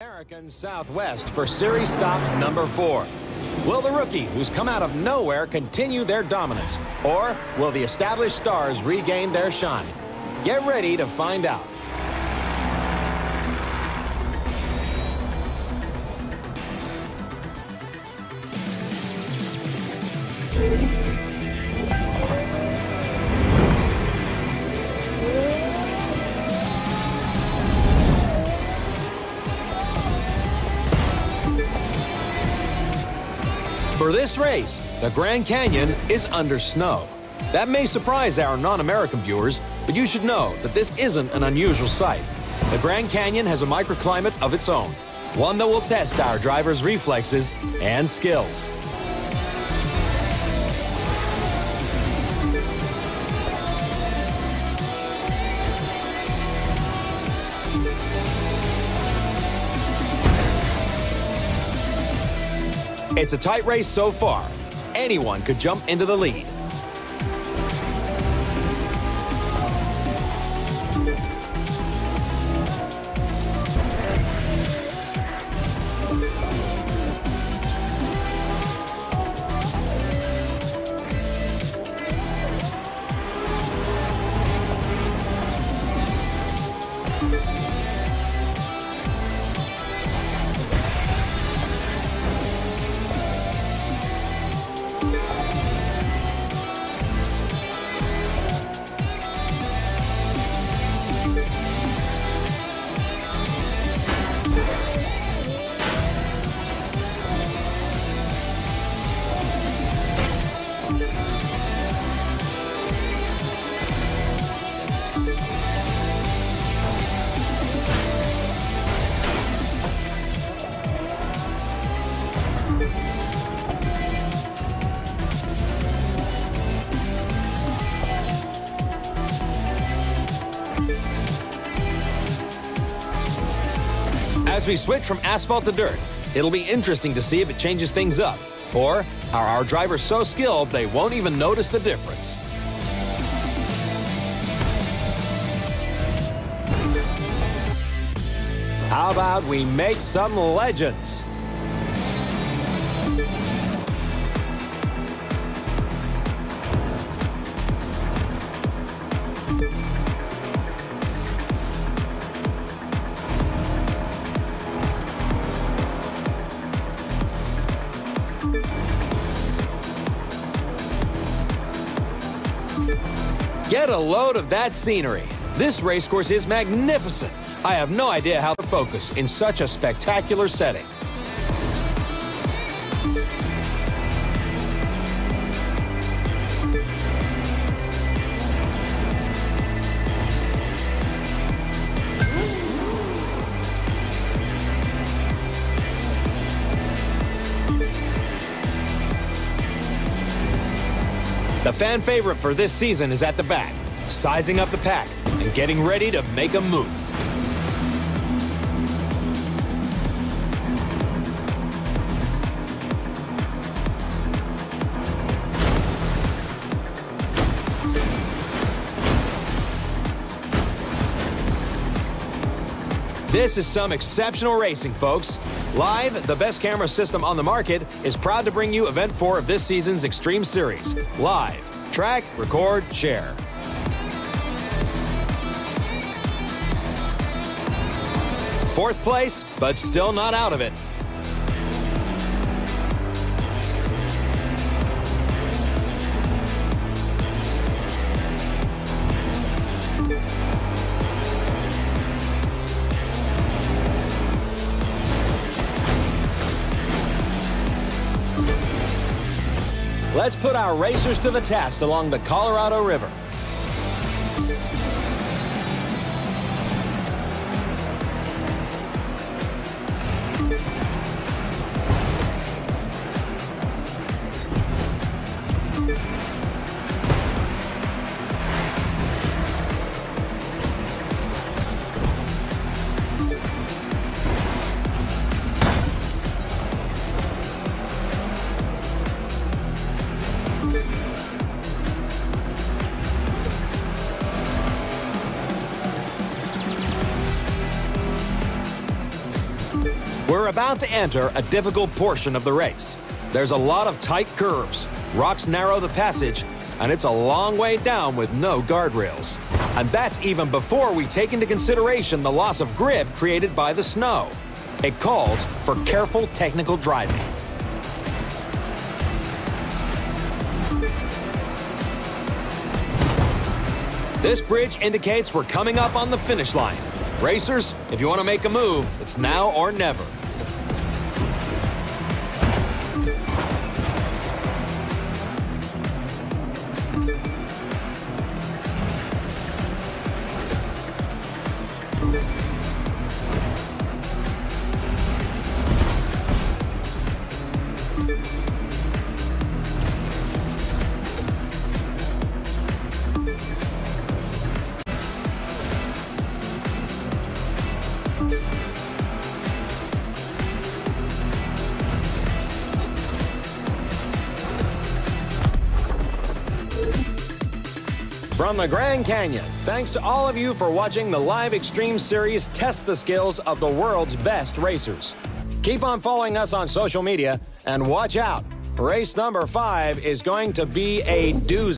American Southwest for series stop number four. Will the rookie, who's come out of nowhere, continue their dominance? Or will the established stars regain their shine? Get ready to find out. For this race, the Grand Canyon is under snow. That may surprise our non-American viewers, but you should know that this isn't an unusual sight. The Grand Canyon has a microclimate of its own, one that will test our drivers' reflexes and skills. It's a tight race so far. Anyone could jump into the lead. As we switch from asphalt to dirt, it'll be interesting to see if it changes things up. Or are our drivers so skilled they won't even notice the difference? How about we make some legends? Get a load of that scenery. This racecourse is magnificent. I have no idea how to focus in such a spectacular setting. Fan favorite for this season is at the back, sizing up the pack and getting ready to make a move. This is some exceptional racing, folks. Live, the best camera system on the market, is proud to bring you Event 4 of this season's Xtreme Series. Live. Track, record, share. Fourth place, but still not out of it. Let's put our racers to the test along the Colorado River. We're about to enter a difficult portion of the race. There's a lot of tight curves, rocks narrow the passage, and it's a long way down with no guardrails. And that's even before we take into consideration the loss of grip created by the snow. It calls for careful technical driving. This bridge indicates we're coming up on the finish line. Racers, if you want to make a move, it's now or never. From the Grand Canyon, thanks to all of you for watching the live Xtreme Series test the skills of the world's best racers. Keep on following us on social media and watch out. Race number five is going to be a doozy.